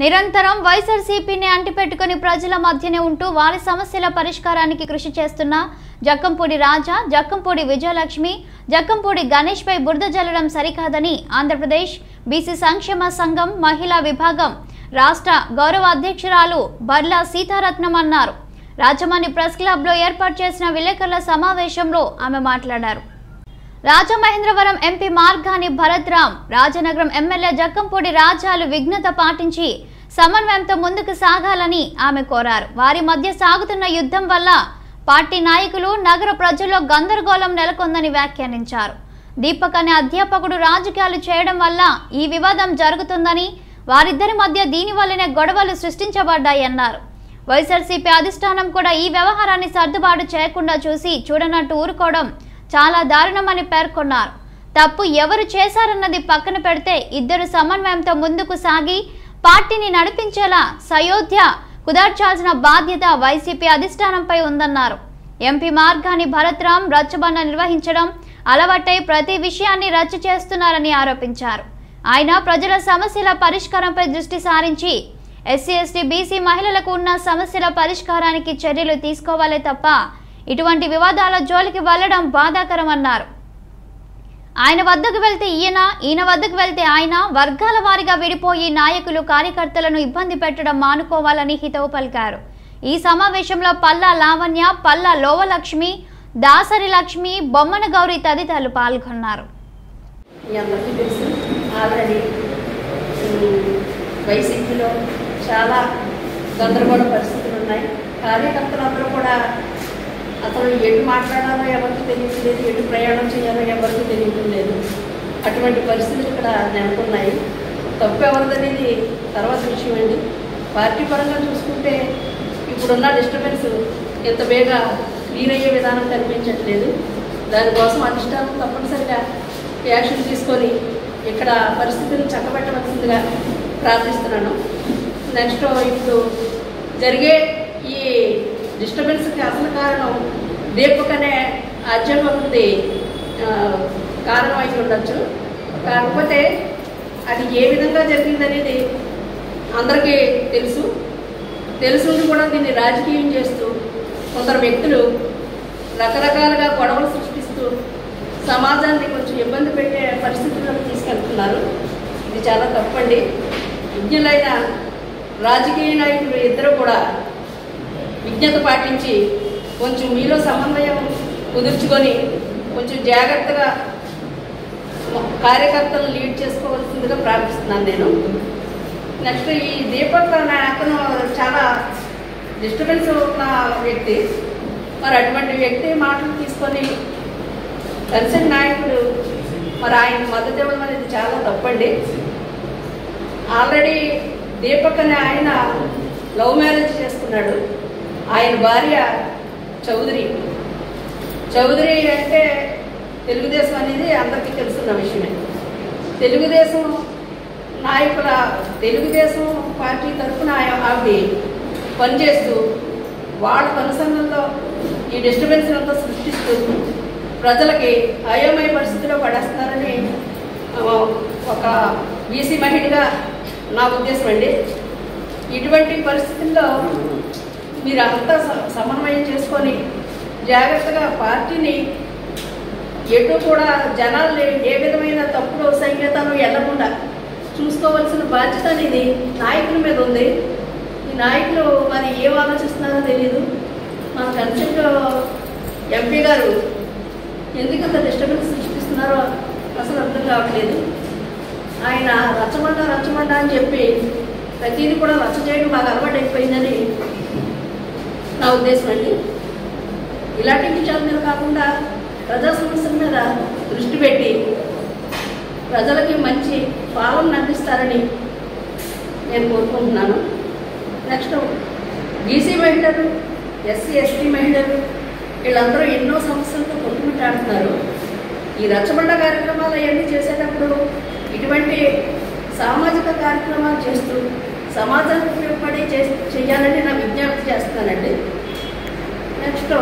నిరంతరం వైఎస్ఆర్సీపీని అంటిపెట్టుకుని ప్రజల మధ్యనే ఉంటూ వారి సమస్యల పరిష్కారానికి కృషి చేస్తున్న జక్కంపూడి రాజా జక్కంపూడి విజయలక్ష్మి జక్కంపూడి గణేష్పై బురద జల్లడం సరికాదని ఆంధ్రప్రదేశ్ బీసీ సంక్షేమ సంఘం మహిళా విభాగం రాష్ట్ర గౌరవ అధ్యక్షురాలు బర్లా సీతారత్నం అన్నారు. రాజమండ్రి ప్రెస్ క్లబ్లో ఏర్పాటు చేసిన విలేకరుల సమావేశంలో ఆమె మాట్లాడారు. రాజమహేంద్రవరం ఎంపీ మార్గాని భరత్రామ్ రాజనగరం ఎమ్మెల్యే జక్కంపూడి రాజాలు విఘ్నత పాటించి సమన్వయంతో ముందుకు సాగాలని ఆమె కోరారు. వారి మధ్య సాగుతున్న యుద్ధం వల్ల పార్టీ నాయకులు నగర ప్రజల్లో గందరగోళం నెలకొందని వ్యాఖ్యానించారు. దీపక్ అనే అధ్యాపకుడు రాజకీయాలు చేయడం వల్ల ఈ వివాదం జరుగుతుందని వారిద్దరి మధ్య దీనివల్లనే గొడవలు సృష్టించబడ్డాయన్నారు వైఎస్ఆర్సీపీ అధిష్టానం కూడా ఈ వ్యవహారాన్ని సర్దుబాటు చేయకుండా చూసి చూడనట్టు ఊరుకోవడం చాలా దారుణమని పేర్కొన్నారు. తప్పు ఎవరు చేశారన్నది పక్కన పెడితే ఇద్దరు సమన్వయంతో ముందుకు సాగి పార్టీని నడిపించేలా సయోధ్య కుదర్చాల్సిన బాధ్యత వైసీపీ అధిష్టానంపై ఉందన్నారు. ఎంపీ మార్గాన్ని భరత్రామ్ రచ్చబండ నిర్వహించడం అలవాటై ప్రతి విషయాన్ని రచ్చ చేస్తున్నారని ఆరోపించారు. ఆయన ప్రజల సమస్యల పరిష్కారంపై దృష్టి సారించి ఎస్సీ ఎస్టీ బీసీ మహిళలకు ఉన్న సమస్యల పరిష్కారానికి చర్యలు తీసుకోవాలే తప్ప ఇటువంటి వివాదాల జోలికి వెళ్ళడం బాధాకరమన్నారు. ఆయన వద్దకు వెళ్తే ఈయన ఈయన వద్దకు వెళ్తే ఆయన వర్గాల వారిగా విడిపోయి నాయకులు కార్యకర్తలను ఇబ్బంది పెట్టడం మానుకోవాలని హితవు పలికారు. ఈ సమావేశంలో పల్లా లావణ్య పల్లా లోవలక్ష్మి దాసరి లక్ష్మి బొమ్మన గౌరి తదితరులు పాల్గొన్నారు. వైసీపీలో చాలా గందరగోళ పరిస్థితులు ఉన్నాయి కార్యకర్తలందరూ కూడా అసలు ఎటు మాట్లాడాలో ఎవరికి తెలియట్లేదు ఎటు ప్రయాణం చేయాలో ఎవరికి తెలియట్లేదు అటువంటి పరిస్థితులు ఇక్కడ నెలకొన్నాయి. తప్పు ఎవరిదనేది తర్వాత విషయం అండి పార్టీ పరంగా చూసుకుంటే ఇప్పుడున్న డిస్టర్బెన్స్ ఎంత బేగా క్లీన్ అయ్యే విధానం కనిపించట్లేదు. దానికోసం అధిష్టానం తప్పనిసరిగా యాక్షన్ తీసుకొని ఇక్కడ పరిస్థితిని చక్కబెట్టవలసిందిగా ప్రార్థిస్తున్నాను. నెక్స్ట్ ఇప్పుడు జరిగే ఈ డిస్టర్బెన్స్కి అసలు కారణం రేపుకనే అర్జున్ ఉంది కారణం అయి ఉండొచ్చు కాకపోతే అది ఏ విధంగా జరిగిందనేది అందరికీ తెలుసు. తెలుసుండి కూడా దీన్ని రాజకీయం చేస్తూ కొందరు వ్యక్తులు రకరకాలుగా గొడవలు సృష్టిస్తూ సమాజాన్ని కొంచెం ఇబ్బంది పెట్టే పరిస్థితుల్లోకి తీసుకెళ్తున్నారు. ఇది చాలా తప్పండి. విజ్ఞులైన రాజకీయ నాయకులు ఇద్దరు కూడా విజ్ఞత పాటించి కొంచెం మీలో సమన్వయం కుదుర్చుకొని కొంచెం జాగ్రత్తగా కార్యకర్తలను లీడ్ చేసుకోవాల్సిందిగా ప్రార్థిస్తున్నాను నేను. నెక్స్ట్ ఈ దీపక్ నా అతను చాలా డిస్టర్బెన్స్ ఉన్న వ్యక్తి. మరి అటువంటి వ్యక్తి మాటలు తీసుకొని కన్సర్న్ నాయకుడు మరి ఆయన మద్దతు ఇవ్వడం అనేది చాలా తప్పండి. ఆల్రెడీ దీపక్ అనే ఆయన లవ్ మ్యారేజ్ చేసుకున్నాడు. ఆయన భార్య చౌదరి. చౌదరి అంటే తెలుగుదేశం అనేది అందరికీ తెలుసున్న విషయమే. తెలుగుదేశం నాయకుల తెలుగుదేశం పార్టీ తరఫున ఆవిడ పనిచేస్తూ వాళ్ళ కనుసంధంలో ఈ డిస్టర్బెన్స్ అంతా సృష్టిస్తూ ప్రజలకి అయోమయ పరిస్థితిలో పడేస్తున్నారని ఒక బీసీ మహిళగా నా ఉద్దేశం అండి. ఇటువంటి పరిస్థితుల్లో మీరు అంతా సమన్వయం చేసుకొని జాగ్రత్తగా పార్టీని ఎటు కూడా జనాలు ఏ విధమైన తప్పుడు సంకేతాలు వెళ్ళకుండా చూసుకోవాల్సిన బాధ్యత అనేది నాయకుల మీద ఉంది. ఈ నాయకులు మరి ఏం ఆలోచిస్తున్నారో తెలియదు మన కన్సెప్ట్ ఎంపీ గారు ఎందుకంత డిస్టర్బెన్స్ సృష్టిస్తున్నారో అసలు అర్థం కావట్లేదు. ఆయన రచ్చమండ రచ్చమండ అని చెప్పి ప్రతిదీ కూడా రచ్చ చేయడం బాగా అలవాటు అయిపోయిందని నా ఉద్దేశం అండి. ఇలాంటి విషయాల మీద కాకుండా ప్రజా సమస్యల మీద దృష్టి పెట్టి ప్రజలకి మంచి పాలన అందిస్తారని నేను కోరుకుంటున్నాను. నెక్స్ట్ బీసీ మహిళలు ఎస్సీ ఎస్టీ మహిళలు వీళ్ళందరూ ఎన్నో సమస్యలతో కొట్టుమిట్టాడుతున్నారు. ఈ రచ్చబండ కార్యక్రమాలు అవన్నీ చేసేటప్పుడు ఇటువంటి సామాజిక కార్యక్రమాలు చేస్తూ సమాజానికి ఉపయోగపడి చేయాలని నా విజ్ఞప్తి చేస్తానండి నెక్స్ట్